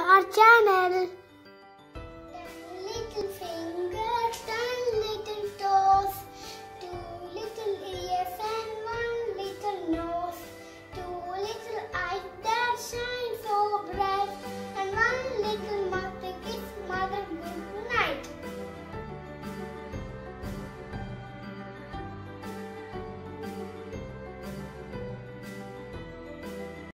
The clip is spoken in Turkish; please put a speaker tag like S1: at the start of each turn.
S1: our channel.